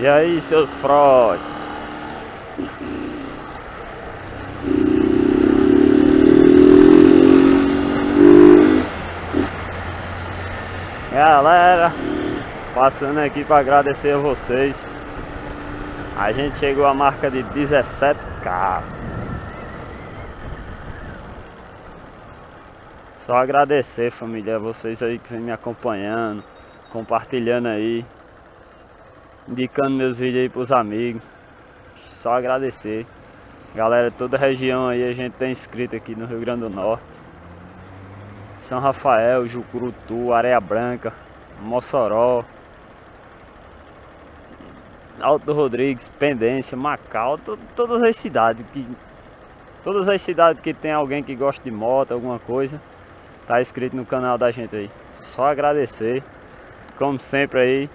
E aí, seus fraudes? Galera, passando aqui para agradecer a vocês. A gente chegou à marca de 17k. Só agradecer, família, a vocês aí que vem me acompanhando, compartilhando aí indicando meus vídeos aí pros amigos. Só agradecer. Galera, toda a região aí a gente tem inscrito aqui no Rio Grande do Norte. São Rafael, Jucurutu, Areia Branca, Mossoró, Alto Rodrigues, Pendência, Macau, to todas as cidades que todas as cidades que tem alguém que gosta de moto, alguma coisa, tá inscrito no canal da gente aí. Só agradecer. Como sempre aí,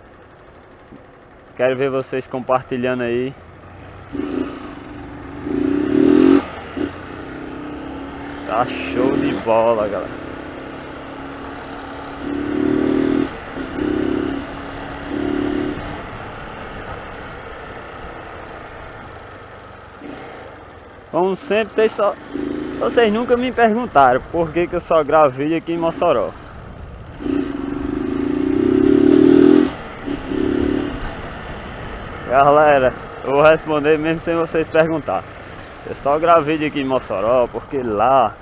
Quero ver vocês compartilhando aí. Tá show de bola, galera. Como sempre, vocês só... Vocês nunca me perguntaram por que, que eu só gravo vídeo aqui em Mossoró. Galera, eu vou responder mesmo sem vocês perguntar. Eu só gravei de aqui em Mossoró, porque lá,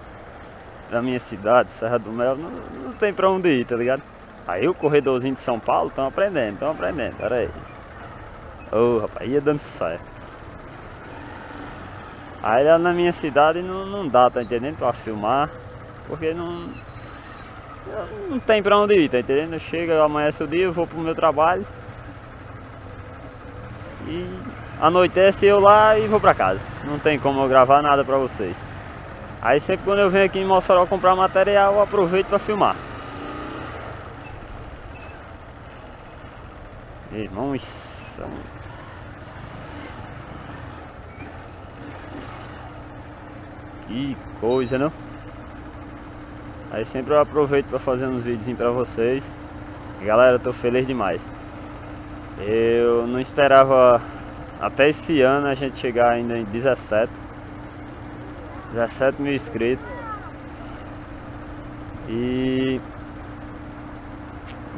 na minha cidade, Serra do Mel, não, não tem pra onde ir, tá ligado? Aí o corredorzinho de São Paulo estão aprendendo, estão aprendendo, pera aí. Ô oh, rapaz, ia dando certo. Aí lá na minha cidade não, não dá, tá entendendo? Pra filmar, porque não... Não tem pra onde ir, tá entendendo? Chega, amanhece o dia, eu vou pro meu trabalho e anoitece eu lá e vou pra casa. Não tem como eu gravar nada pra vocês. Aí sempre quando eu venho aqui em Mossoró comprar material, eu aproveito pra filmar. Irmãos... Que coisa, não? Aí sempre eu aproveito para fazer uns vídeos para vocês. Galera, tô feliz demais. Eu não esperava até esse ano a gente chegar ainda em 17 17 mil inscritos. E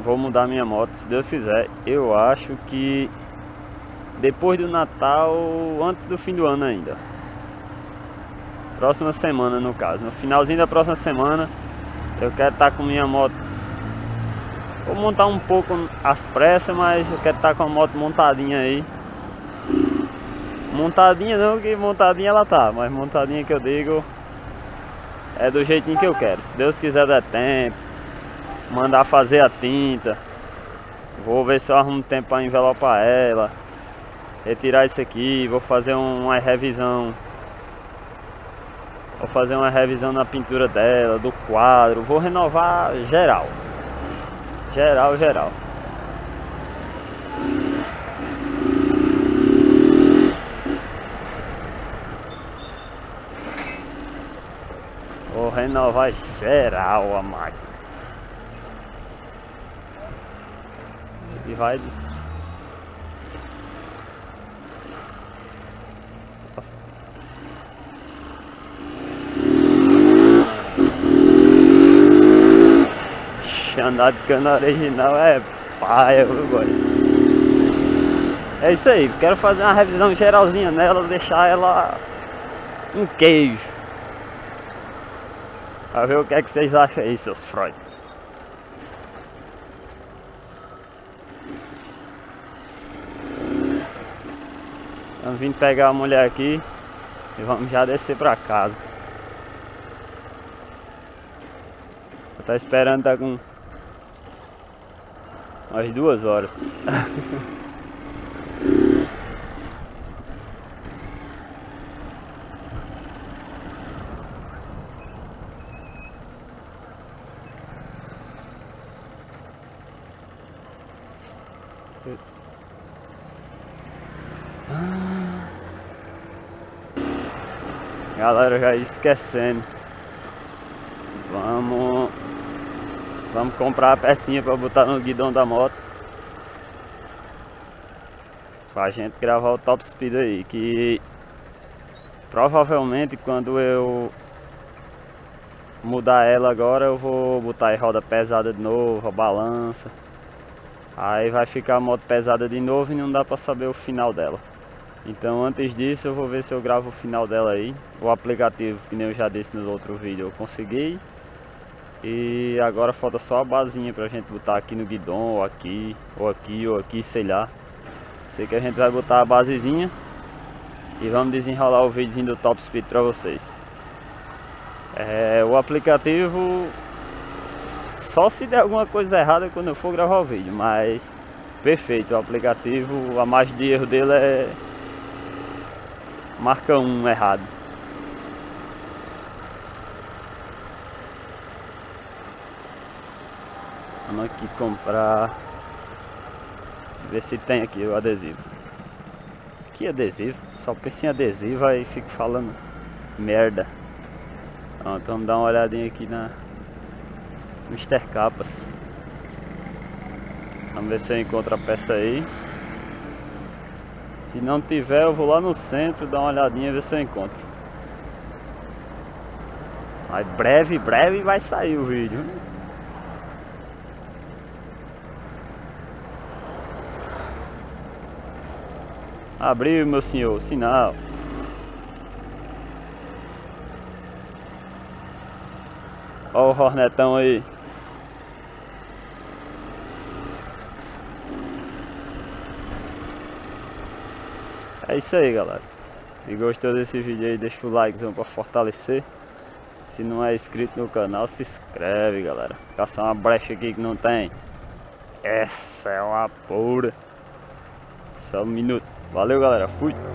vou mudar minha moto se Deus quiser. Eu acho que depois do Natal antes do fim do ano ainda. Próxima semana no caso. No finalzinho da próxima semana eu quero estar com minha moto Vou montar um pouco as pressas, mas eu quero estar com a moto montadinha aí. Montadinha não, que montadinha ela tá, mas montadinha que eu digo é do jeitinho que eu quero. Se Deus quiser dar tempo, mandar fazer a tinta. Vou ver se eu arrumo tempo para envelopar ela. Retirar isso aqui, vou fazer uma revisão. Vou fazer uma revisão na pintura dela, do quadro. Vou renovar geral. Geral, geral. Vou renovar geral a máquina. E vai andar de cana original é paia, viu, boy? É isso aí, quero fazer uma revisão geralzinha nela, deixar ela um queijo. Pra ver o que é que vocês acham aí, seus Freud. Vamos vir pegar a mulher aqui e vamos já descer pra casa. Tá esperando tá com umas duas horas. Galera já esquecendo. Vamos Vamos comprar a pecinha para botar no guidão da moto. Pra gente gravar o top speed aí, que provavelmente quando eu mudar ela agora eu vou botar em roda pesada de novo, a balança. Aí vai ficar a moto pesada de novo e não dá pra saber o final dela. Então antes disso eu vou ver se eu gravo o final dela aí. O aplicativo, que nem eu já disse nos outros vídeos, eu consegui. E agora falta só a basinha pra gente botar aqui no guidão, ou aqui, ou aqui, ou aqui, sei lá. Sei que a gente vai botar a basezinha. E vamos desenrolar o vídeo do Top Speed pra vocês. É, o aplicativo só se der alguma coisa errada quando eu for gravar o vídeo, mas perfeito, o aplicativo, a margem de erro dele é marca um errado. Vamos aqui comprar ver se tem aqui o adesivo. Que adesivo? Só penso em adesivo aí fico falando merda. Pronto, vamos dar uma olhadinha aqui na Mister Capas. Vamos ver se eu encontro a peça aí. Se não tiver, eu vou lá no centro dar uma olhadinha ver se eu encontro. Mas breve, breve vai sair o vídeo. Abriu, meu senhor, sinal. Olha o hornetão aí. É isso aí, galera. Se gostou desse vídeo aí, deixa o likezão pra fortalecer. Se não é inscrito no canal, se inscreve, galera. Caçar uma brecha aqui que não tem. Essa é uma pura. Só um minuto. Valeu, galera. Fui.